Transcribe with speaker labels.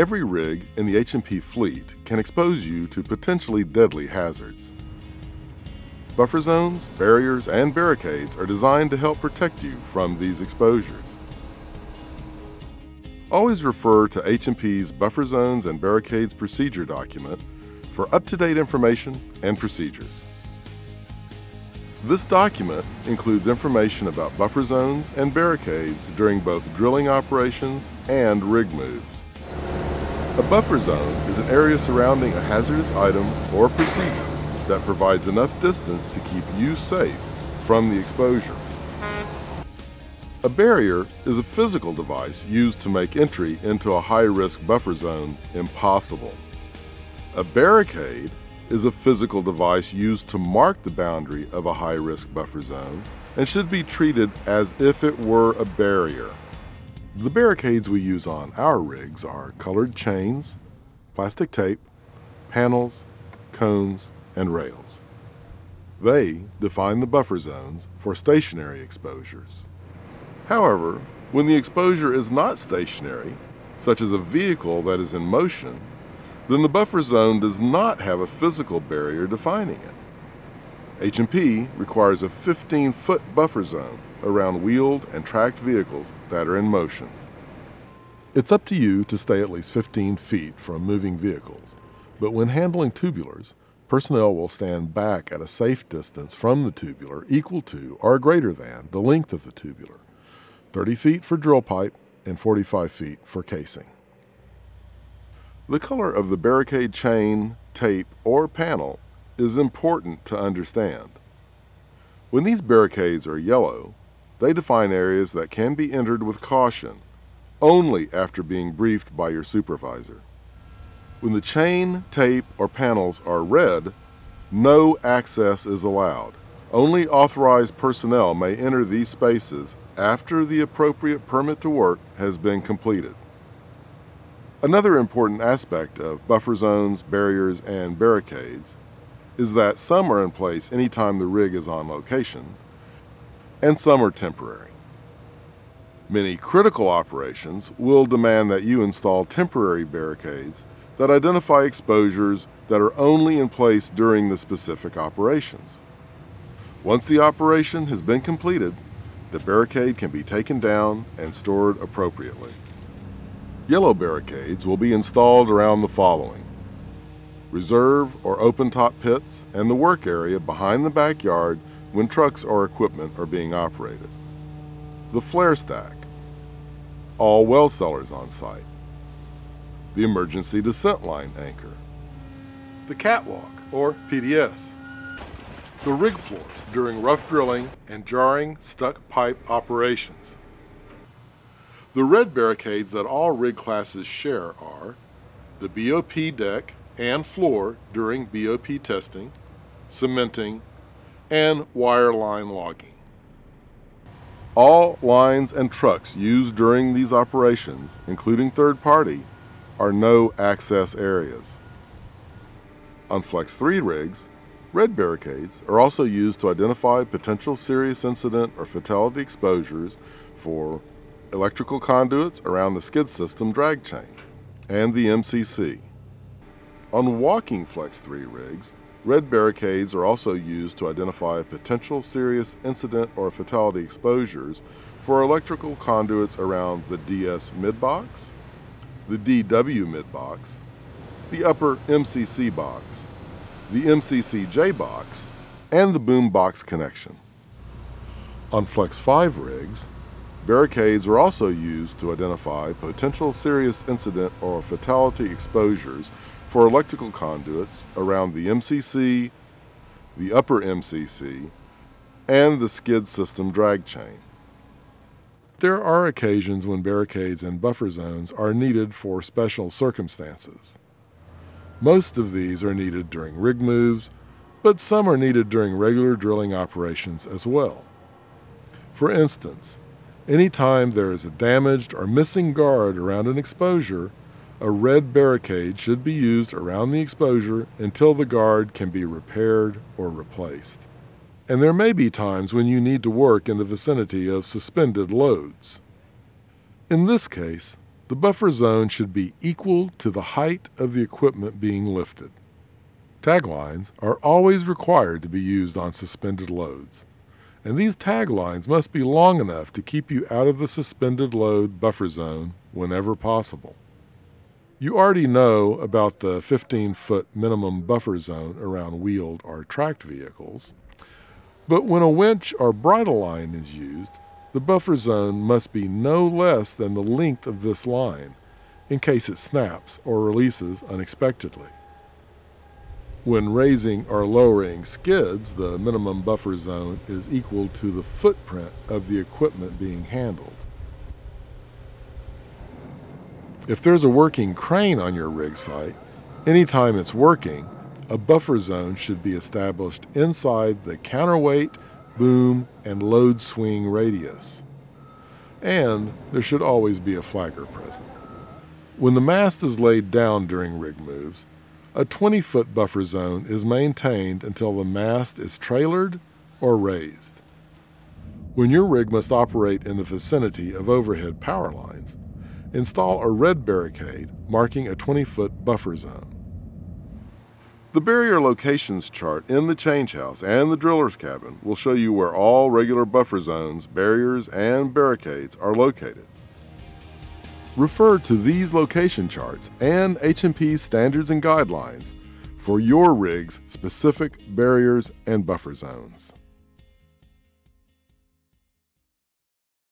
Speaker 1: Every rig in the H&P fleet can expose you to potentially deadly hazards. Buffer zones, barriers, and barricades are designed to help protect you from these exposures. Always refer to H&P's Buffer Zones and Barricades Procedure document for up-to-date information and procedures. This document includes information about buffer zones and barricades during both drilling operations and rig moves. A buffer zone is an area surrounding a hazardous item or procedure that provides enough distance to keep you safe from the exposure. A barrier is a physical device used to make entry into a high-risk buffer zone impossible. A barricade is a physical device used to mark the boundary of a high-risk buffer zone and should be treated as if it were a barrier. The barricades we use on our rigs are colored chains, plastic tape, panels, cones, and rails. They define the buffer zones for stationary exposures. However, when the exposure is not stationary, such as a vehicle that is in motion, then the buffer zone does not have a physical barrier defining it. H&P requires a 15-foot buffer zone around wheeled and tracked vehicles that are in motion. It's up to you to stay at least 15 feet from moving vehicles, but when handling tubulars, personnel will stand back at a safe distance from the tubular equal to or greater than the length of the tubular, 30 feet for drill pipe and 45 feet for casing. The color of the barricade chain, tape, or panel is important to understand. When these barricades are yellow, they define areas that can be entered with caution, only after being briefed by your supervisor. When the chain, tape, or panels are red, no access is allowed. Only authorized personnel may enter these spaces after the appropriate permit to work has been completed. Another important aspect of buffer zones, barriers, and barricades is that some are in place anytime the rig is on location, and some are temporary. Many critical operations will demand that you install temporary barricades that identify exposures that are only in place during the specific operations. Once the operation has been completed, the barricade can be taken down and stored appropriately. Yellow barricades will be installed around the following. Reserve or open top pits and the work area behind the backyard when trucks or equipment are being operated. The flare stack. All well cellars on site. The emergency descent line anchor. The catwalk or PDS. The rig floor during rough drilling and jarring stuck pipe operations. The red barricades that all rig classes share are the BOP deck and floor during BOP testing, cementing, and wire line logging. All lines and trucks used during these operations, including third party, are no access areas. On Flex 3 rigs, red barricades are also used to identify potential serious incident or fatality exposures for electrical conduits around the skid system drag chain, and the MCC. On walking Flex 3 rigs, red barricades are also used to identify potential serious incident or fatality exposures for electrical conduits around the DS midbox, the DW midbox, the upper MCC box, the MCCJ box, and the boom box connection. On Flex 5 rigs, Barricades are also used to identify potential serious incident or fatality exposures for electrical conduits around the MCC, the upper MCC, and the skid system drag chain. There are occasions when barricades and buffer zones are needed for special circumstances. Most of these are needed during rig moves, but some are needed during regular drilling operations as well. For instance, Anytime there is a damaged or missing guard around an exposure, a red barricade should be used around the exposure until the guard can be repaired or replaced. And there may be times when you need to work in the vicinity of suspended loads. In this case, The buffer zone should be equal to the height of the equipment being lifted. Taglines are always required to be used on suspended loads, and these taglines must be long enough to keep you out of the suspended load buffer zone whenever possible. You already know about the 15 foot minimum buffer zone around wheeled or tracked vehicles, but when a winch or bridle line is used, the buffer zone must be no less than the length of this line in case it snaps or releases unexpectedly. When raising or lowering skids, the minimum buffer zone is equal to the footprint of the equipment being handled. If there's a working crane on your rig site, anytime it's working, a buffer zone should be established inside the counterweight boom, and load swing radius. And there should always be a flagger present. When the mast is laid down during rig moves, a 20 foot buffer zone is maintained until the mast is trailered or raised. When your rig must operate in the vicinity of overhead power lines, install a red barricade marking a 20 foot buffer zone. The barrier locations chart in the change house and the driller's cabin will show you where all regular buffer zones, barriers, and barricades are located. Refer to these location charts and H&P's standards and guidelines for your rig's specific barriers and buffer zones.